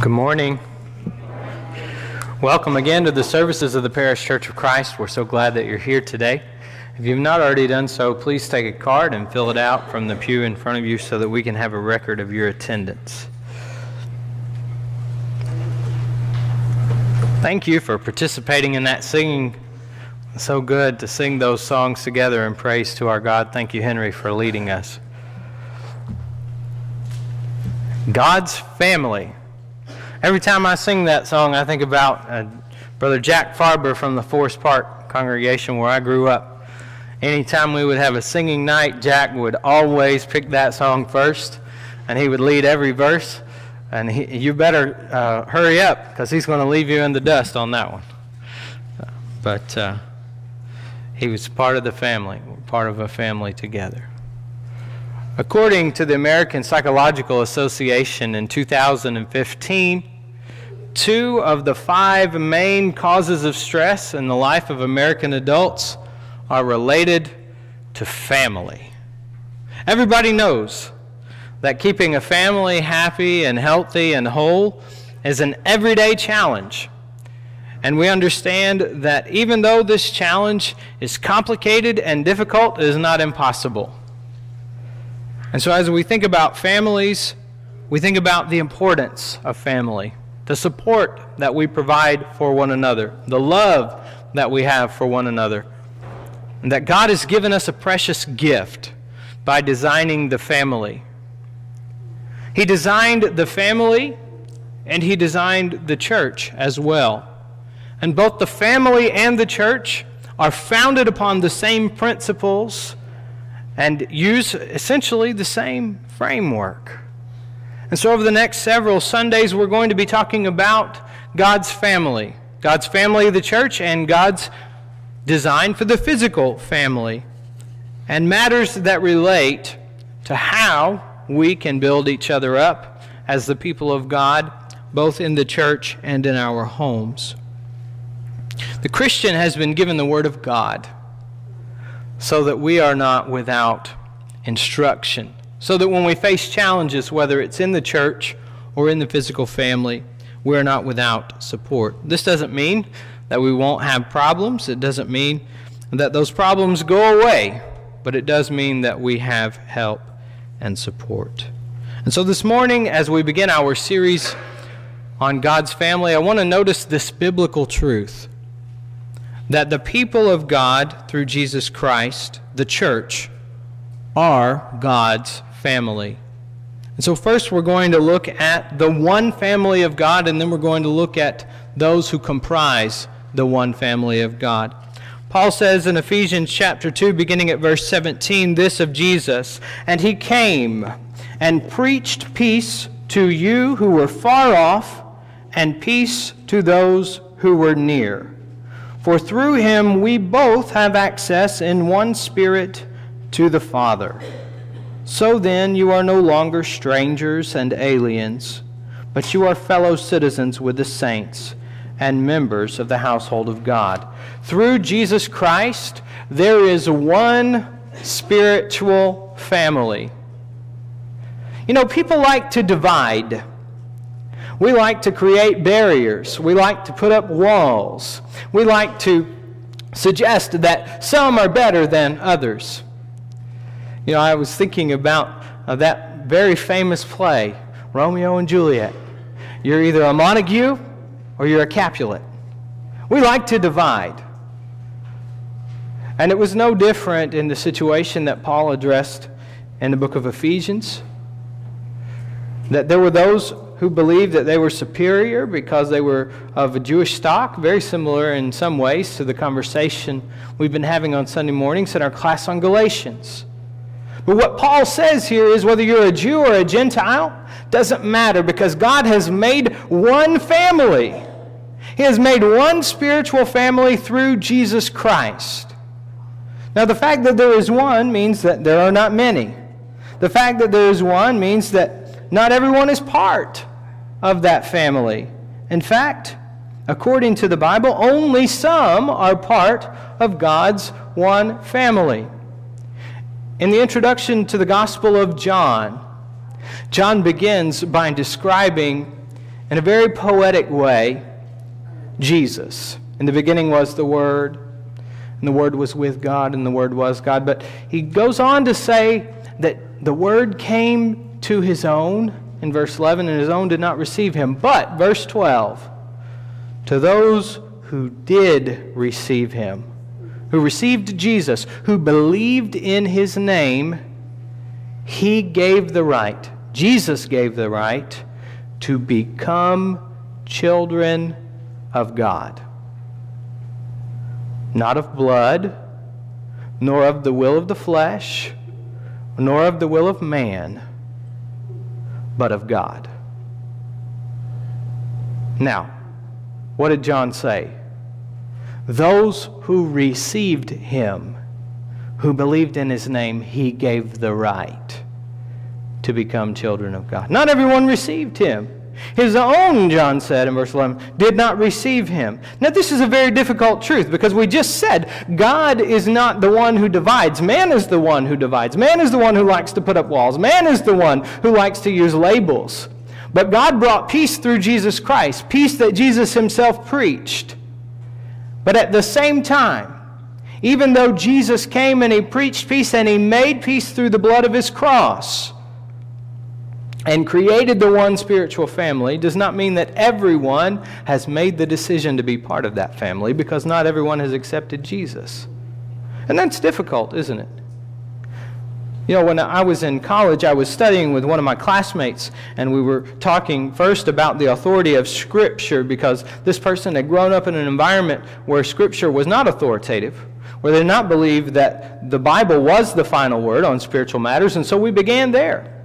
Good morning. Welcome again to the services of the Paris Church of Christ. We're so glad that you're here today. If you've not already done so, please take a card and fill it out from the pew in front of you so that we can have a record of your attendance. Thank you for participating in that singing. So good to sing those songs together in praise to our God. Thank you, Henry, for leading us. God's family. Every time I sing that song, I think about uh, Brother Jack Farber from the Forest Park congregation where I grew up. Anytime we would have a singing night, Jack would always pick that song first, and he would lead every verse. And he, you better uh, hurry up because he's going to leave you in the dust on that one. But uh, he was part of the family, part of a family together. According to the American Psychological Association in 2015, two of the five main causes of stress in the life of American adults are related to family. Everybody knows that keeping a family happy and healthy and whole is an everyday challenge. And we understand that even though this challenge is complicated and difficult, it is not impossible. And so, as we think about families, we think about the importance of family, the support that we provide for one another, the love that we have for one another, and that God has given us a precious gift by designing the family. He designed the family and He designed the church as well. And both the family and the church are founded upon the same principles and use essentially the same framework. And so, over the next several Sundays, we're going to be talking about God's family, God's family of the church, and God's design for the physical family, and matters that relate to how we can build each other up as the people of God, both in the church and in our homes. The Christian has been given the Word of God so that we are not without instruction. So that when we face challenges, whether it's in the church or in the physical family, we're not without support. This doesn't mean that we won't have problems. It doesn't mean that those problems go away, but it does mean that we have help and support. And so this morning, as we begin our series on God's family, I want to notice this biblical truth that the people of God, through Jesus Christ, the church, are God's family. And so, first, we're going to look at the one family of God, and then we're going to look at those who comprise the one family of God. Paul says in Ephesians chapter 2, beginning at verse 17, this of Jesus, and he came and preached peace to you who were far off, and peace to those who were near. For through him we both have access in one Spirit to the Father. So then, you are no longer strangers and aliens, but you are fellow citizens with the saints and members of the household of God. Through Jesus Christ, there is one spiritual family. You know, people like to divide. We like to create barriers. We like to put up walls. We like to suggest that some are better than others. You know, I was thinking about uh, that very famous play, Romeo and Juliet. You're either a Montague or you're a Capulet. We like to divide. And it was no different in the situation that Paul addressed in the book of Ephesians. That there were those who believed that they were superior because they were of a Jewish stock, very similar in some ways to the conversation we've been having on Sunday mornings in our class on Galatians. But what Paul says here is whether you're a Jew or a Gentile, doesn't matter because God has made one family. He has made one spiritual family through Jesus Christ. Now, the fact that there is one means that there are not many. The fact that there is one means that not everyone is part of that family. In fact, according to the Bible, only some are part of God's one family. In the introduction to the Gospel of John, John begins by describing in a very poetic way, Jesus. In the beginning was the Word, and the Word was with God, and the Word was God. But he goes on to say that the Word came to his own in verse 11, and his own did not receive him. But, verse 12, to those who did receive him, who received Jesus, who believed in his name, he gave the right, Jesus gave the right to become children of God. Not of blood, nor of the will of the flesh, nor of the will of man, but of God. Now, what did John say? Those who received him, who believed in his name, he gave the right to become children of God. Not everyone received him. His own, John said in verse 11, did not receive him. Now, this is a very difficult truth because we just said God is not the one who divides. Man is the one who divides. Man is the one who likes to put up walls. Man is the one who likes to use labels. But God brought peace through Jesus Christ, peace that Jesus himself preached. But at the same time, even though Jesus came and he preached peace and he made peace through the blood of his cross, and created the one spiritual family does not mean that everyone has made the decision to be part of that family because not everyone has accepted Jesus. And that's difficult, isn't it? You know, when I was in college, I was studying with one of my classmates, and we were talking first about the authority of Scripture because this person had grown up in an environment where Scripture was not authoritative, where they did not believe that the Bible was the final word on spiritual matters, and so we began there.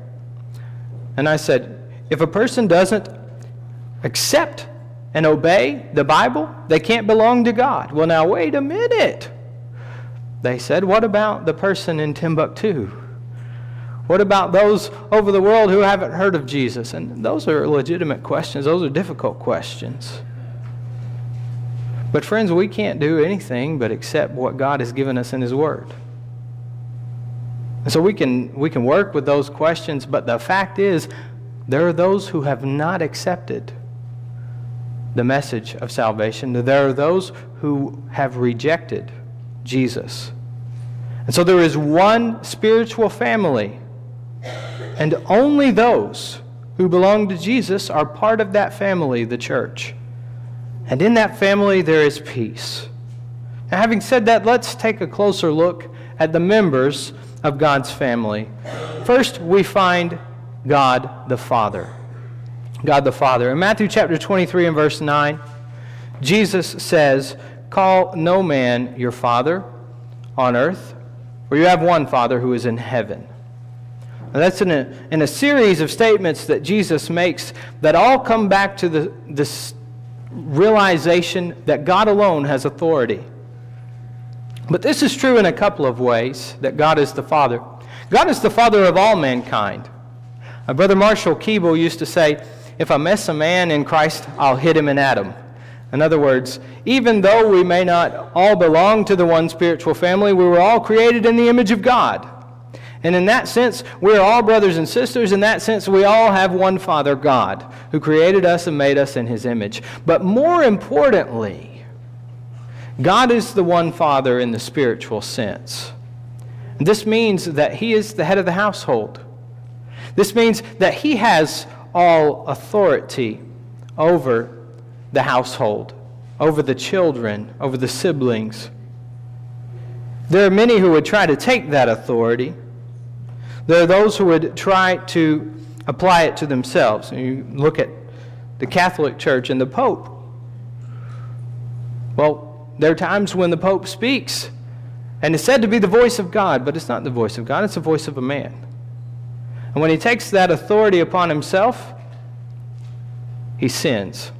And I said, if a person doesn't accept and obey the Bible, they can't belong to God. Well, now, wait a minute. They said, what about the person in Timbuktu? What about those over the world who haven't heard of Jesus? And those are legitimate questions, those are difficult questions. But, friends, we can't do anything but accept what God has given us in His Word. And so we can, we can work with those questions, but the fact is, there are those who have not accepted the message of salvation. There are those who have rejected Jesus. And so there is one spiritual family, and only those who belong to Jesus are part of that family, the church. And in that family, there is peace. Now, having said that, let's take a closer look at the members of God's family. First, we find God the Father. God the Father. In Matthew chapter 23 and verse 9, Jesus says, Call no man your father on earth, for you have one Father who is in heaven. Now that's in a, in a series of statements that Jesus makes that all come back to the, this realization that God alone has authority. But this is true in a couple of ways that God is the Father. God is the Father of all mankind. My brother Marshall Keeble used to say, If I miss a man in Christ, I'll hit him in Adam. In other words, even though we may not all belong to the one spiritual family, we were all created in the image of God. And in that sense, we're all brothers and sisters. In that sense, we all have one Father, God, who created us and made us in his image. But more importantly, God is the one Father in the spiritual sense. This means that He is the head of the household. This means that He has all authority over the household, over the children, over the siblings. There are many who would try to take that authority. There are those who would try to apply it to themselves. You look at the Catholic Church and the Pope. Well, there are times when the Pope speaks and is said to be the voice of God, but it's not the voice of God, it's the voice of a man. And when he takes that authority upon himself, he sins.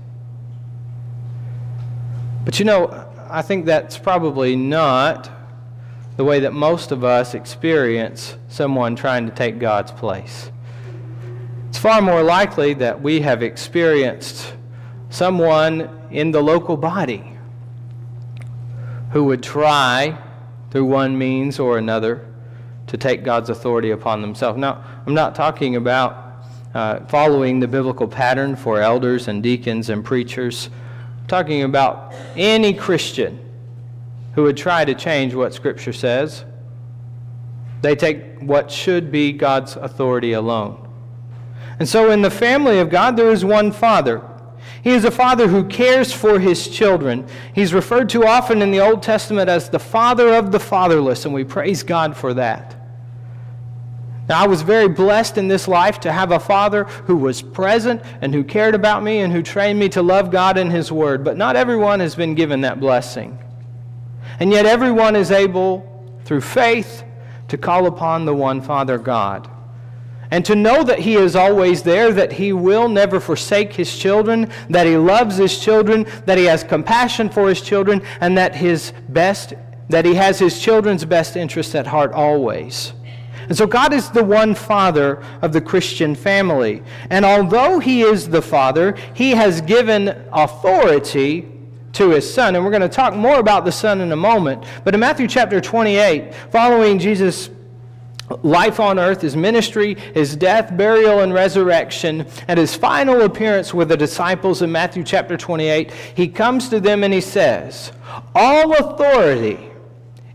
But you know, I think that's probably not the way that most of us experience someone trying to take God's place. It's far more likely that we have experienced someone in the local body who would try, through one means or another, to take God's authority upon themselves. Now, I'm not talking about uh, following the biblical pattern for elders and deacons and preachers, I'm talking about any Christian who would try to change what Scripture says. They take what should be God's authority alone. And so, in the family of God, there is one Father. He is a father who cares for his children. He's referred to often in the Old Testament as the father of the fatherless, and we praise God for that. Now, I was very blessed in this life to have a father who was present and who cared about me and who trained me to love God and His Word. But not everyone has been given that blessing. And yet, everyone is able, through faith, to call upon the one Father God. And to know that He is always there, that He will never forsake His children, that He loves His children, that He has compassion for His children, and that His best, that He has His children's best interests at heart always. And so God is the one father of the Christian family. And although he is the father, he has given authority to his son. And we're going to talk more about the son in a moment. But in Matthew chapter 28, following Jesus' life on earth, his ministry, his death, burial, and resurrection, and his final appearance with the disciples in Matthew chapter 28, he comes to them and he says, All authority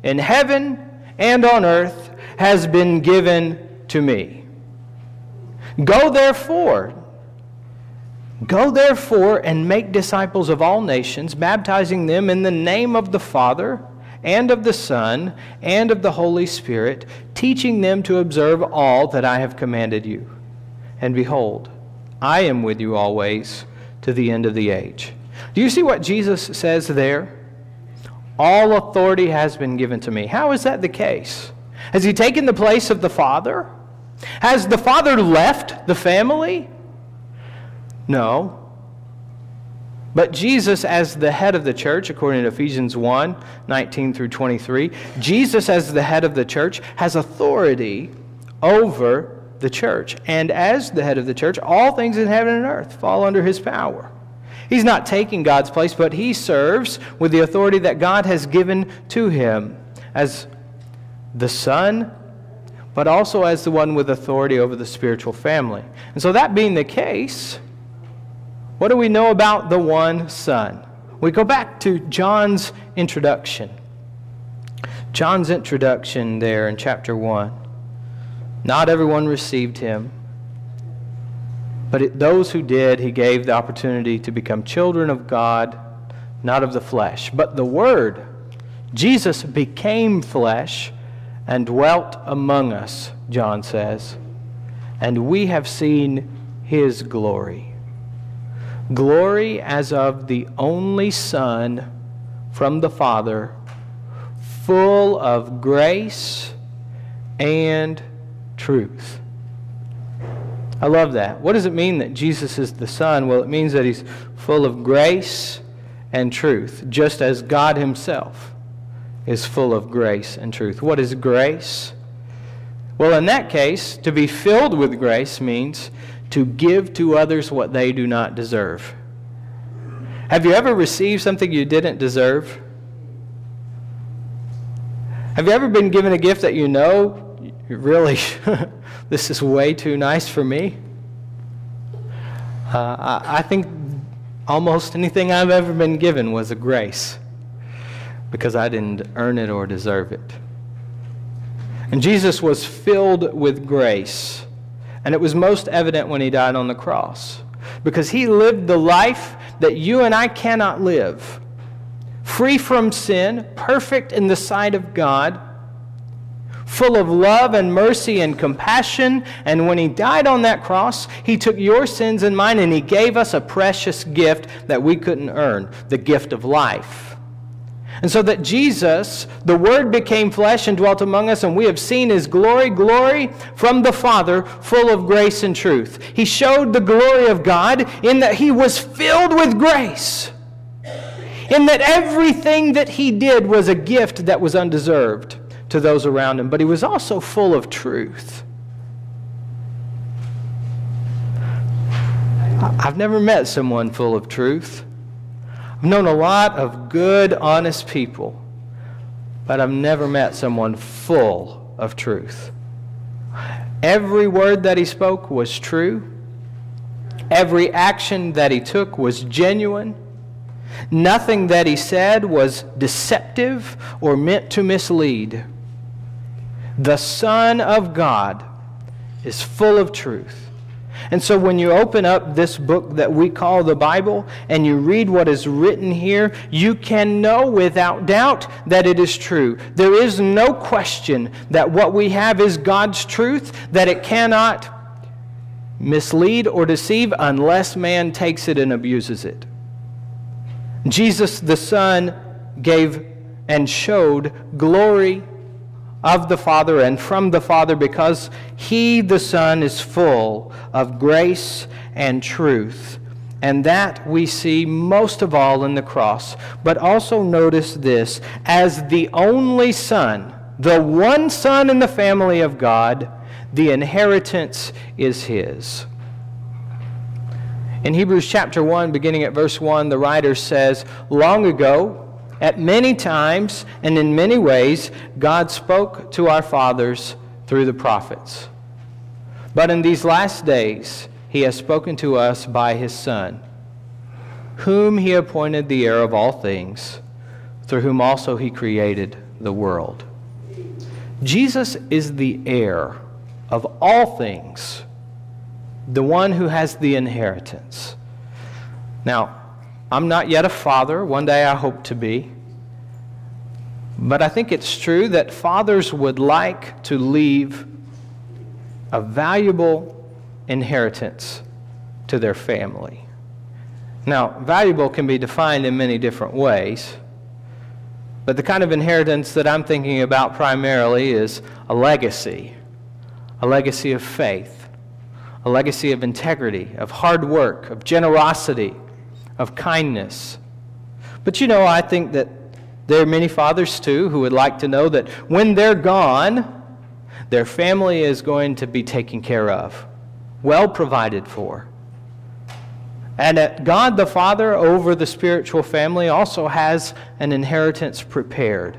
in heaven and on earth has been given to me. Go therefore. Go therefore and make disciples of all nations, baptizing them in the name of the Father and of the Son and of the Holy Spirit, teaching them to observe all that I have commanded you. And behold, I am with you always to the end of the age. Do you see what Jesus says there? All authority has been given to me. How is that the case? Has he taken the place of the father? Has the father left the family? No. But Jesus, as the head of the church, according to Ephesians 1 19 through 23, Jesus, as the head of the church, has authority over the church. And as the head of the church, all things in heaven and earth fall under his power. He's not taking God's place, but he serves with the authority that God has given to him as the Son, but also as the one with authority over the spiritual family. And so, that being the case, what do we know about the one Son? We go back to John's introduction. John's introduction there in chapter 1. Not everyone received him, but it, those who did, he gave the opportunity to become children of God, not of the flesh. But the Word, Jesus became flesh and dwelt among us, John says, and we have seen his glory. Glory as of the only Son from the Father, full of grace and truth. I love that. What does it mean that Jesus is the Son? Well, it means that he's full of grace and truth, just as God himself is full of grace and truth. What is grace? Well, in that case, to be filled with grace means to give to others what they do not deserve. Have you ever received something you didn't deserve? Have you ever been given a gift that you know, really, this is way too nice for me? Uh, I, I think almost anything I've ever been given was a grace because I didn't earn it or deserve it. And Jesus was filled with grace. And it was most evident when he died on the cross because he lived the life that you and I cannot live. Free from sin, perfect in the sight of God, full of love and mercy and compassion. And when he died on that cross, he took your sins and mine and he gave us a precious gift that we couldn't earn the gift of life. And so that Jesus, the Word became flesh and dwelt among us, and we have seen his glory, glory from the Father, full of grace and truth. He showed the glory of God in that he was filled with grace, in that everything that he did was a gift that was undeserved to those around him, but he was also full of truth. I've never met someone full of truth. I've known a lot of good, honest people, but I've never met someone full of truth. Every word that he spoke was true, Every action that he took was genuine. Nothing that he said was deceptive or meant to mislead. The Son of God is full of truth. And so when you open up this book that we call the Bible and you read what is written here, you can know without doubt that it is true. There is no question that what we have is God's truth, that it cannot mislead or deceive unless man takes it and abuses it. Jesus the Son gave and showed glory of the Father and from the Father because he, the Son, is full of grace and truth. And that we see most of all in the cross. But also notice this as the only Son, the one Son in the family of God, the inheritance is his. In Hebrews chapter 1, beginning at verse 1, the writer says, Long ago, at many times and in many ways, God spoke to our fathers through the prophets. But in these last days, he has spoken to us by his Son, whom he appointed the heir of all things, through whom also he created the world. Jesus is the heir of all things, the one who has the inheritance. Now, I'm not yet a father. One day I hope to be. But I think it's true that fathers would like to leave a valuable inheritance to their family. Now, valuable can be defined in many different ways. But the kind of inheritance that I'm thinking about primarily is a legacy, a legacy of faith, a legacy of integrity, of hard work, of generosity, of kindness. But you know, I think that there are many fathers too who would like to know that when they're gone, their family is going to be taken care of, well provided for. And that God the Father over the spiritual family also has an inheritance prepared.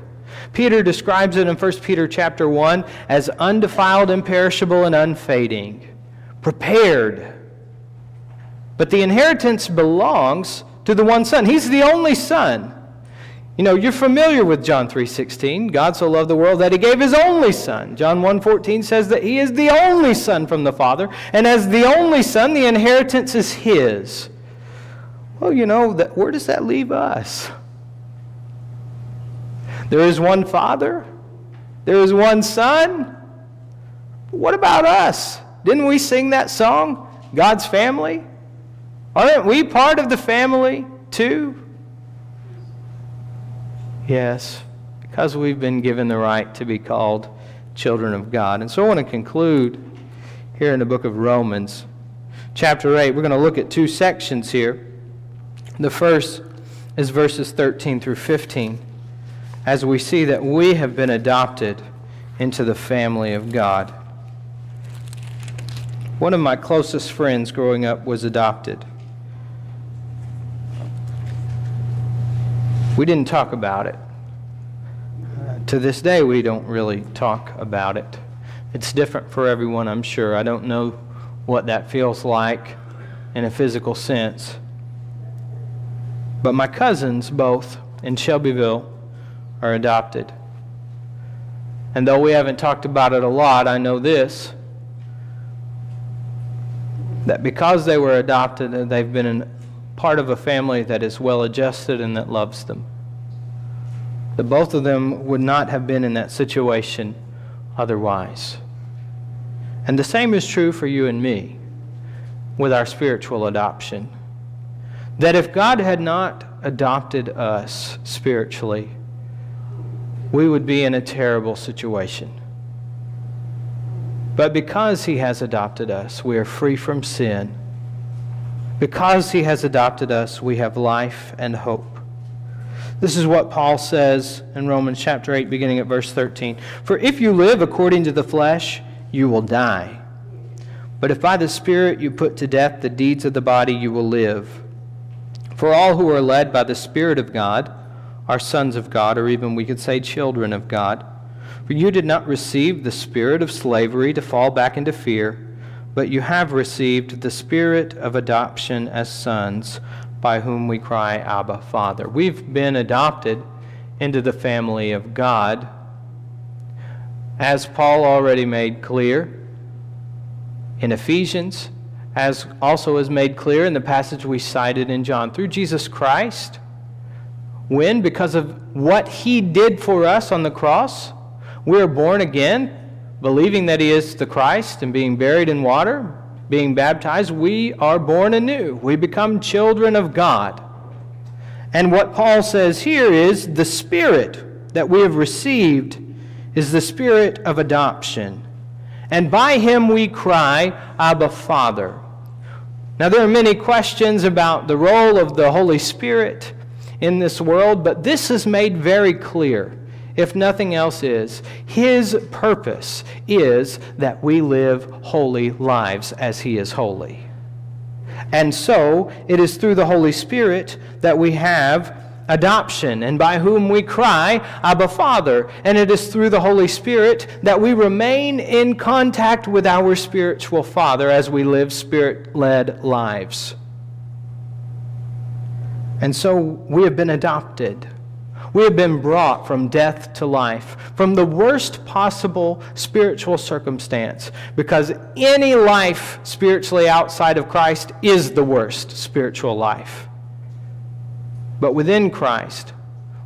Peter describes it in 1 Peter chapter 1 as undefiled, imperishable, and unfading, prepared but the inheritance belongs to the one son. He's the only son. You know, you're familiar with John 3:16. God so loved the world that he gave his only son. John 1:14 says that he is the only son from the Father, and as the only son, the inheritance is his. Well, you know, that, where does that leave us? There is one Father, there is one Son. What about us? Didn't we sing that song, God's family? Aren't we part of the family too? Yes, because we've been given the right to be called children of God. And so I want to conclude here in the book of Romans, chapter 8. We're going to look at two sections here. The first is verses 13 through 15, as we see that we have been adopted into the family of God. One of my closest friends growing up was adopted. We didn't talk about it. Uh, to this day, we don't really talk about it. It's different for everyone, I'm sure. I don't know what that feels like in a physical sense. But my cousins, both in Shelbyville, are adopted. And though we haven't talked about it a lot, I know this that because they were adopted, uh, they've been in part of a family that is well adjusted and that loves them. That both of them would not have been in that situation otherwise. And the same is true for you and me with our spiritual adoption. That if God had not adopted us spiritually, we would be in a terrible situation. But because He has adopted us, we are free from sin because he has adopted us, we have life and hope. This is what Paul says in Romans chapter 8, beginning at verse 13. For if you live according to the flesh, you will die. But if by the Spirit you put to death the deeds of the body, you will live. For all who are led by the Spirit of God are sons of God, or even we could say children of God. For you did not receive the spirit of slavery to fall back into fear but you have received the spirit of adoption as sons, by whom we cry, Abba, Father. We've been adopted into the family of God, as Paul already made clear in Ephesians, as also is made clear in the passage we cited in John, through Jesus Christ. When, because of what he did for us on the cross, we are born again believing that He is the Christ and being buried in water, being baptized, we are born anew. We become children of God. And what Paul says here is the Spirit that we have received is the Spirit of adoption. And by Him we cry, Abba, Father. Now, there are many questions about the role of the Holy Spirit in this world, but this is made very clear if nothing else is. His purpose is that we live holy lives as He is holy. And so, it is through the Holy Spirit that we have adoption, and by whom we cry, Abba, Father. And it is through the Holy Spirit that we remain in contact with our spiritual Father as we live spirit led lives. And so, we have been adopted. We have been brought from death to life, from the worst possible spiritual circumstance, because any life spiritually outside of Christ is the worst spiritual life. But within Christ,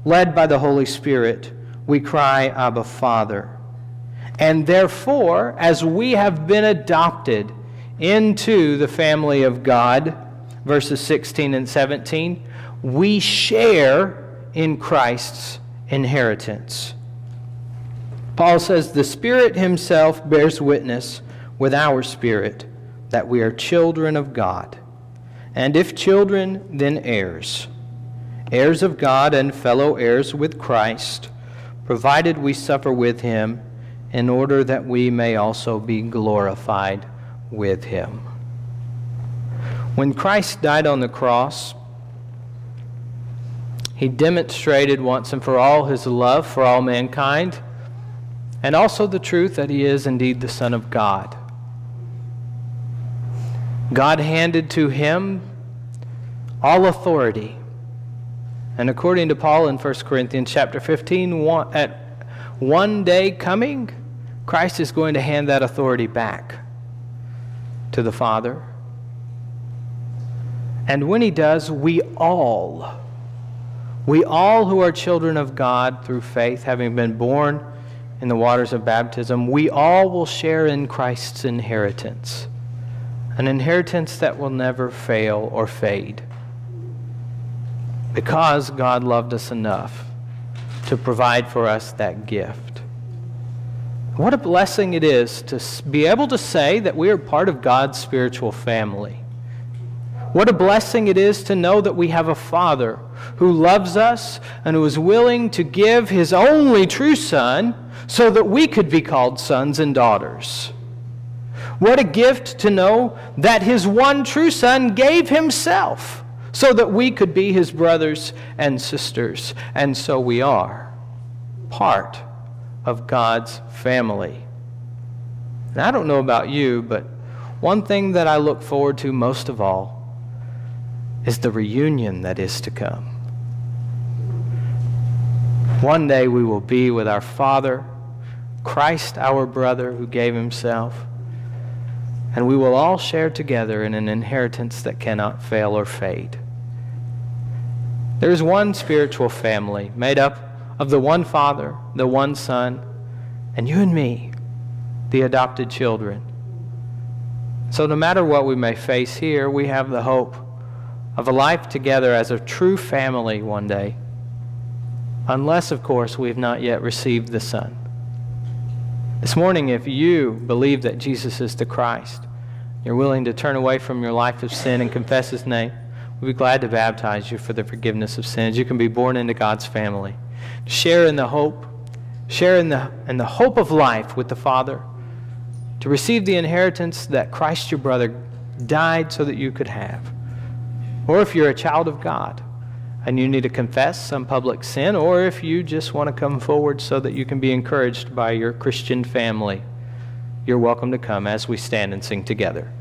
led by the Holy Spirit, we cry, Abba, Father. And therefore, as we have been adopted into the family of God, verses 16 and 17, we share in Christ's inheritance. Paul says, The Spirit Himself bears witness with our spirit that we are children of God. And if children, then heirs, heirs of God and fellow heirs with Christ, provided we suffer with Him, in order that we may also be glorified with Him. When Christ died on the cross, he demonstrated once and for all his love for all mankind and also the truth that he is indeed the Son of God. God handed to him all authority. And according to Paul in 1 Corinthians chapter 15, one, at one day coming, Christ is going to hand that authority back to the Father. And when he does, we all we all who are children of God through faith, having been born in the waters of baptism, we all will share in Christ's inheritance, an inheritance that will never fail or fade. Because God loved us enough to provide for us that gift. What a blessing it is to be able to say that we are part of God's spiritual family. What a blessing it is to know that we have a Father who loves us and who is willing to give his only true Son so that we could be called sons and daughters. What a gift to know that his one true Son gave himself so that we could be his brothers and sisters. And so we are part of God's family. And I don't know about you, but one thing that I look forward to most of all is the reunion that is to come. One day we will be with our Father, Christ our brother who gave himself, and we will all share together in an inheritance that cannot fail or fade. There is one spiritual family made up of the one Father, the one Son, and you and me, the adopted children. So, no matter what we may face here, we have the hope of a life together as a true family one day. Unless, of course, we have not yet received the Son. This morning, if you believe that Jesus is the Christ, you're willing to turn away from your life of sin and confess His name, we'd be glad to baptize you for the forgiveness of sins. You can be born into God's family. Share in the hope, share in the, in the hope of life with the Father, to receive the inheritance that Christ your brother died so that you could have. Or if you're a child of God and you need to confess some public sin, or if you just want to come forward so that you can be encouraged by your Christian family, you're welcome to come as we stand and sing together.